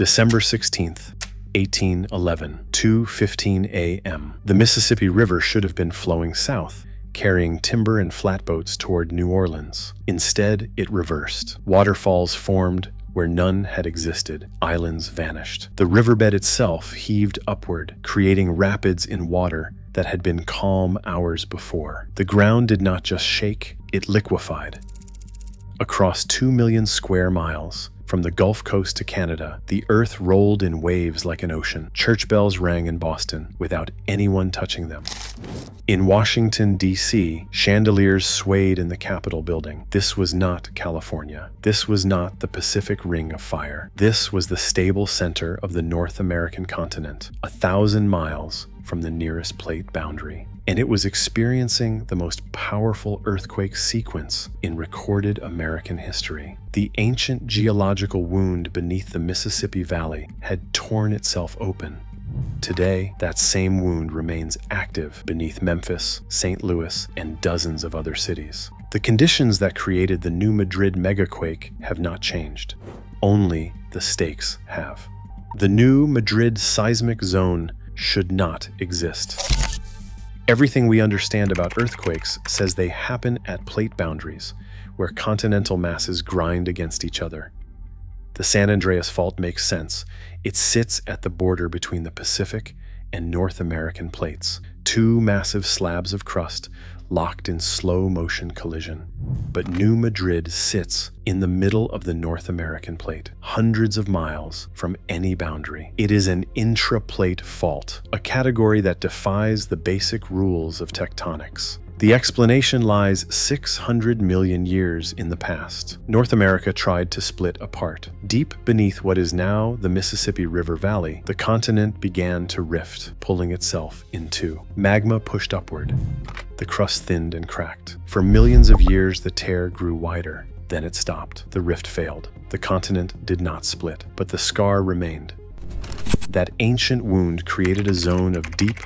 December 16th, 1811, 2:15 a.m. The Mississippi River should have been flowing south, carrying timber and flatboats toward New Orleans. Instead, it reversed. Waterfalls formed where none had existed. Islands vanished. The riverbed itself heaved upward, creating rapids in water that had been calm hours before. The ground did not just shake, it liquefied. Across two million square miles, from the Gulf Coast to Canada, the earth rolled in waves like an ocean. Church bells rang in Boston without anyone touching them. In Washington, D.C., chandeliers swayed in the Capitol building. This was not California. This was not the Pacific Ring of Fire. This was the stable center of the North American continent, a thousand miles from the nearest plate boundary and it was experiencing the most powerful earthquake sequence in recorded American history. The ancient geological wound beneath the Mississippi Valley had torn itself open. Today, that same wound remains active beneath Memphis, St. Louis, and dozens of other cities. The conditions that created the New Madrid megaquake have not changed. Only the stakes have. The New Madrid seismic zone should not exist. Everything we understand about earthquakes says they happen at plate boundaries, where continental masses grind against each other. The San Andreas Fault makes sense. It sits at the border between the Pacific and North American plates, two massive slabs of crust locked in slow motion collision. But New Madrid sits in the middle of the North American plate, hundreds of miles from any boundary. It is an intraplate fault, a category that defies the basic rules of tectonics. The explanation lies 600 million years in the past. North America tried to split apart. Deep beneath what is now the Mississippi River Valley, the continent began to rift, pulling itself in two. Magma pushed upward. The crust thinned and cracked. For millions of years, the tear grew wider. Then it stopped. The rift failed. The continent did not split, but the scar remained. That ancient wound created a zone of deep,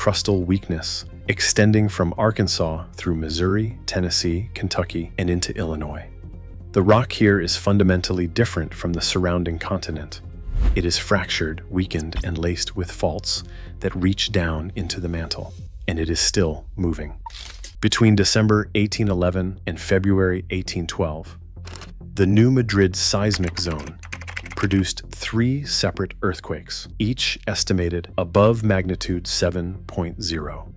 crustal weakness extending from Arkansas through Missouri, Tennessee, Kentucky, and into Illinois. The rock here is fundamentally different from the surrounding continent. It is fractured, weakened, and laced with faults that reach down into the mantle, and it is still moving. Between December 1811 and February 1812, the New Madrid seismic zone produced three separate earthquakes, each estimated above magnitude 7.0.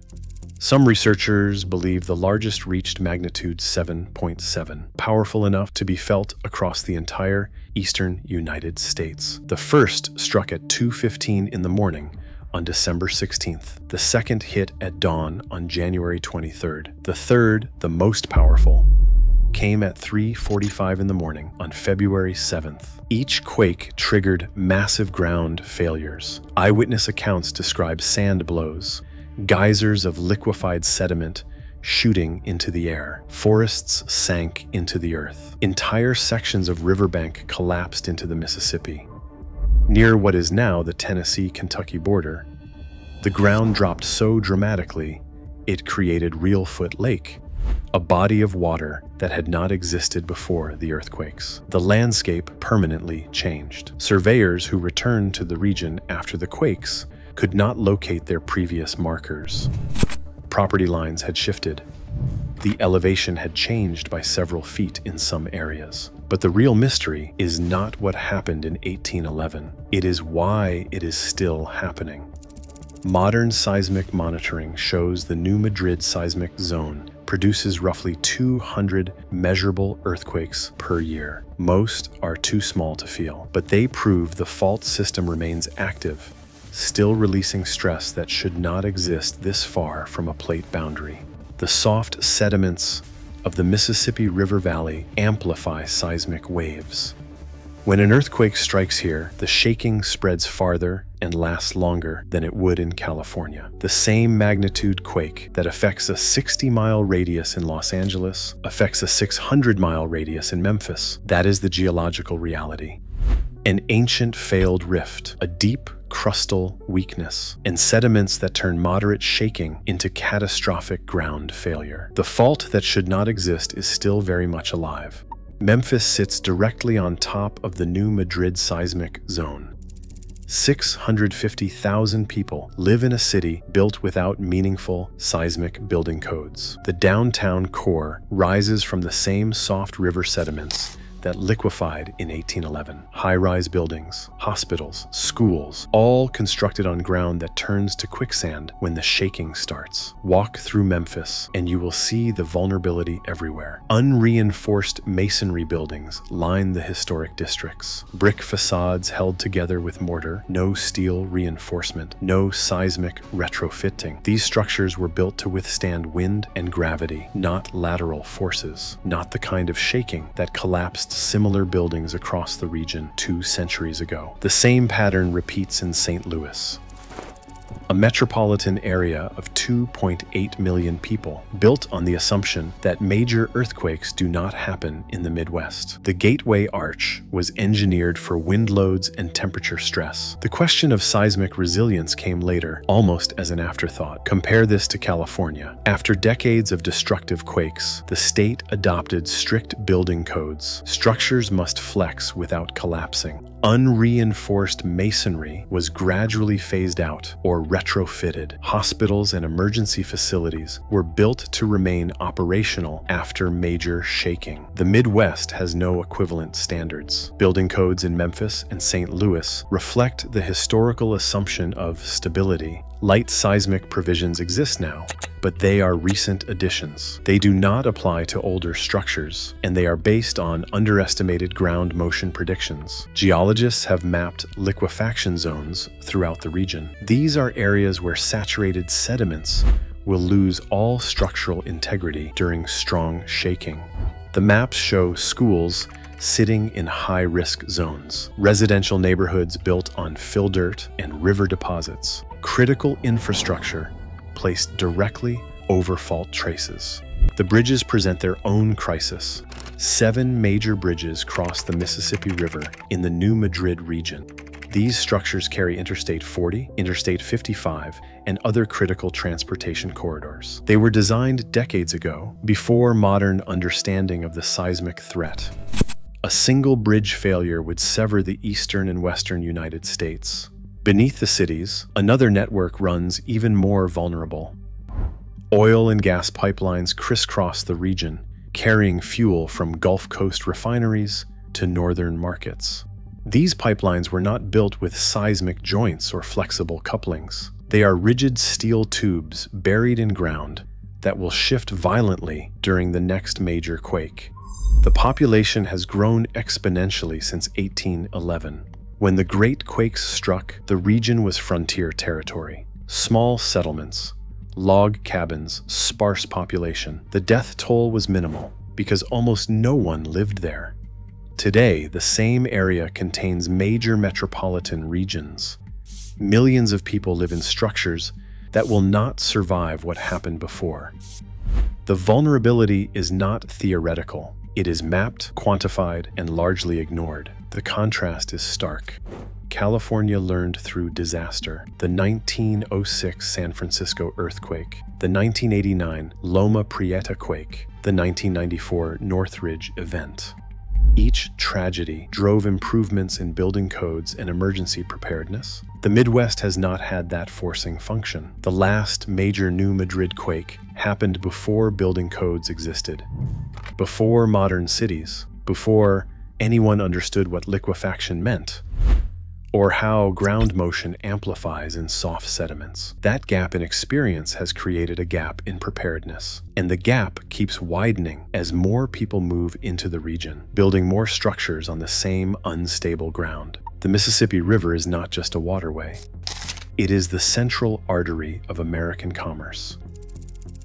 Some researchers believe the largest reached magnitude 7.7, powerful enough to be felt across the entire eastern United States. The first struck at 2.15 in the morning on December 16th. The second hit at dawn on January 23rd. The third, the most powerful, came at 3.45 in the morning on February 7th. Each quake triggered massive ground failures. Eyewitness accounts describe sand blows, geysers of liquefied sediment shooting into the air. Forests sank into the earth. Entire sections of riverbank collapsed into the Mississippi. Near what is now the Tennessee-Kentucky border, the ground dropped so dramatically it created Reelfoot Lake, a body of water that had not existed before the earthquakes. The landscape permanently changed. Surveyors who returned to the region after the quakes could not locate their previous markers. Property lines had shifted. The elevation had changed by several feet in some areas. But the real mystery is not what happened in 1811. It is why it is still happening. Modern seismic monitoring shows the New Madrid seismic zone produces roughly 200 measurable earthquakes per year. Most are too small to feel, but they prove the fault system remains active still releasing stress that should not exist this far from a plate boundary. The soft sediments of the Mississippi River Valley amplify seismic waves. When an earthquake strikes here, the shaking spreads farther and lasts longer than it would in California. The same magnitude quake that affects a 60 mile radius in Los Angeles affects a 600 mile radius in Memphis. That is the geological reality. An ancient failed rift, a deep crustal weakness, and sediments that turn moderate shaking into catastrophic ground failure. The fault that should not exist is still very much alive. Memphis sits directly on top of the new Madrid seismic zone. 650,000 people live in a city built without meaningful seismic building codes. The downtown core rises from the same soft river sediments that liquefied in 1811. High rise buildings, hospitals, schools, all constructed on ground that turns to quicksand when the shaking starts. Walk through Memphis, and you will see the vulnerability everywhere. Unreinforced masonry buildings line the historic districts. Brick facades held together with mortar, no steel reinforcement, no seismic retrofitting. These structures were built to withstand wind and gravity, not lateral forces, not the kind of shaking that collapsed similar buildings across the region two centuries ago. The same pattern repeats in St. Louis a metropolitan area of 2.8 million people, built on the assumption that major earthquakes do not happen in the Midwest. The Gateway Arch was engineered for wind loads and temperature stress. The question of seismic resilience came later, almost as an afterthought. Compare this to California. After decades of destructive quakes, the state adopted strict building codes. Structures must flex without collapsing. Unreinforced masonry was gradually phased out or retrofitted. Hospitals and emergency facilities were built to remain operational after major shaking. The Midwest has no equivalent standards. Building codes in Memphis and St. Louis reflect the historical assumption of stability. Light seismic provisions exist now, but they are recent additions. They do not apply to older structures, and they are based on underestimated ground motion predictions. Geologists have mapped liquefaction zones throughout the region. These are areas where saturated sediments will lose all structural integrity during strong shaking. The maps show schools sitting in high-risk zones, residential neighborhoods built on fill dirt and river deposits, critical infrastructure placed directly over fault traces. The bridges present their own crisis. Seven major bridges cross the Mississippi River in the New Madrid region. These structures carry Interstate 40, Interstate 55, and other critical transportation corridors. They were designed decades ago, before modern understanding of the seismic threat. A single bridge failure would sever the eastern and western United States. Beneath the cities, another network runs even more vulnerable. Oil and gas pipelines crisscross the region, carrying fuel from Gulf Coast refineries to northern markets. These pipelines were not built with seismic joints or flexible couplings. They are rigid steel tubes buried in ground that will shift violently during the next major quake. The population has grown exponentially since 1811. When the Great Quakes struck, the region was frontier territory. Small settlements, log cabins, sparse population. The death toll was minimal because almost no one lived there. Today, the same area contains major metropolitan regions. Millions of people live in structures that will not survive what happened before. The vulnerability is not theoretical. It is mapped, quantified, and largely ignored. The contrast is stark. California learned through disaster. The 1906 San Francisco earthquake, the 1989 Loma Prieta quake, the 1994 Northridge event. Each tragedy drove improvements in building codes and emergency preparedness. The Midwest has not had that forcing function. The last major New Madrid quake happened before building codes existed, before modern cities, before anyone understood what liquefaction meant, or how ground motion amplifies in soft sediments. That gap in experience has created a gap in preparedness, and the gap keeps widening as more people move into the region, building more structures on the same unstable ground. The Mississippi River is not just a waterway. It is the central artery of American commerce.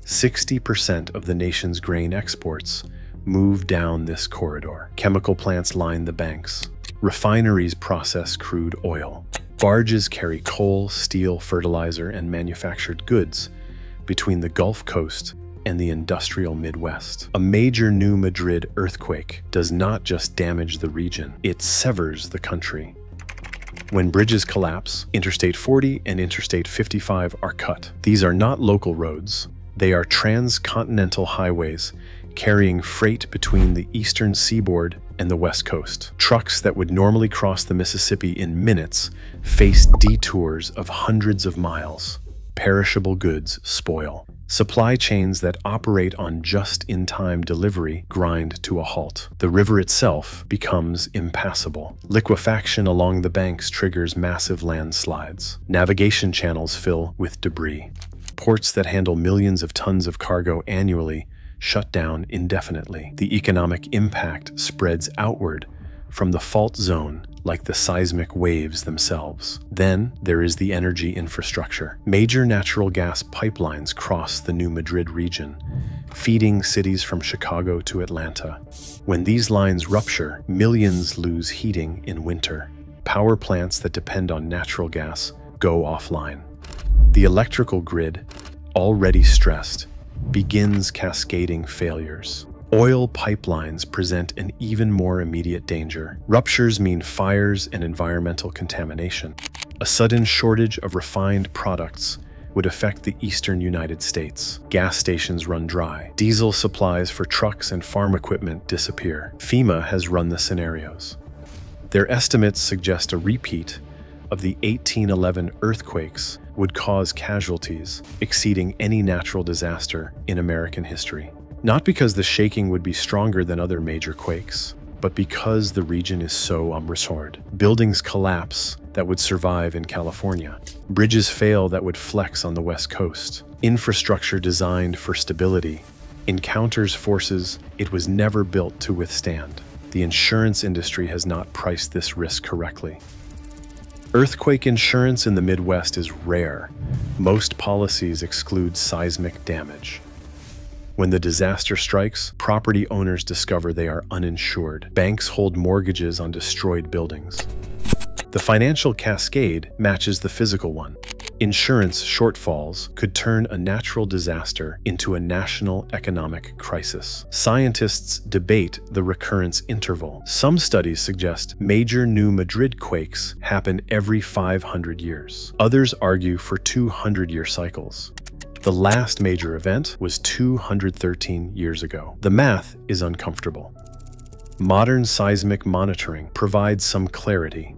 60% of the nation's grain exports move down this corridor. Chemical plants line the banks. Refineries process crude oil. Barges carry coal, steel, fertilizer, and manufactured goods between the Gulf Coast and the industrial Midwest. A major New Madrid earthquake does not just damage the region, it severs the country. When bridges collapse, Interstate 40 and Interstate 55 are cut. These are not local roads, they are transcontinental highways carrying freight between the eastern seaboard and the west coast. Trucks that would normally cross the Mississippi in minutes faced detours of hundreds of miles. Perishable goods spoil. Supply chains that operate on just-in-time delivery grind to a halt. The river itself becomes impassable. Liquefaction along the banks triggers massive landslides. Navigation channels fill with debris. Ports that handle millions of tons of cargo annually shut down indefinitely. The economic impact spreads outward from the fault zone like the seismic waves themselves. Then there is the energy infrastructure. Major natural gas pipelines cross the New Madrid region, feeding cities from Chicago to Atlanta. When these lines rupture, millions lose heating in winter. Power plants that depend on natural gas go offline. The electrical grid, already stressed, begins cascading failures. Oil pipelines present an even more immediate danger. Ruptures mean fires and environmental contamination. A sudden shortage of refined products would affect the eastern United States. Gas stations run dry. Diesel supplies for trucks and farm equipment disappear. FEMA has run the scenarios. Their estimates suggest a repeat of the 1811 earthquakes would cause casualties exceeding any natural disaster in American history. Not because the shaking would be stronger than other major quakes, but because the region is so unrestored. Buildings collapse that would survive in California. Bridges fail that would flex on the west coast. Infrastructure designed for stability encounters forces it was never built to withstand. The insurance industry has not priced this risk correctly. Earthquake insurance in the Midwest is rare. Most policies exclude seismic damage. When the disaster strikes, property owners discover they are uninsured. Banks hold mortgages on destroyed buildings. The financial cascade matches the physical one. Insurance shortfalls could turn a natural disaster into a national economic crisis. Scientists debate the recurrence interval. Some studies suggest major New Madrid quakes happen every 500 years. Others argue for 200-year cycles. The last major event was 213 years ago. The math is uncomfortable. Modern seismic monitoring provides some clarity.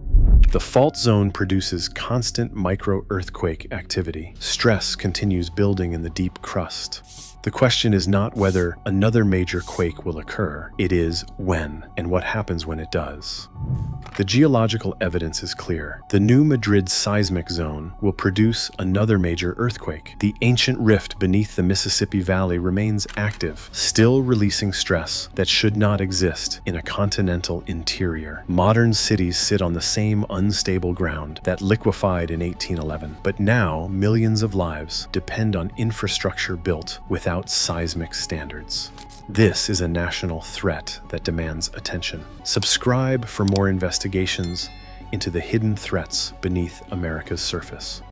The fault zone produces constant micro-earthquake activity. Stress continues building in the deep crust. The question is not whether another major quake will occur, it is when and what happens when it does. The geological evidence is clear. The New Madrid seismic zone will produce another major earthquake. The ancient rift beneath the Mississippi Valley remains active, still releasing stress that should not exist in a continental interior. Modern cities sit on the same unstable ground that liquefied in 1811, but now millions of lives depend on infrastructure built without without seismic standards. This is a national threat that demands attention. Subscribe for more investigations into the hidden threats beneath America's surface.